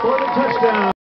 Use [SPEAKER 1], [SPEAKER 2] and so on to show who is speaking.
[SPEAKER 1] for the touchdown.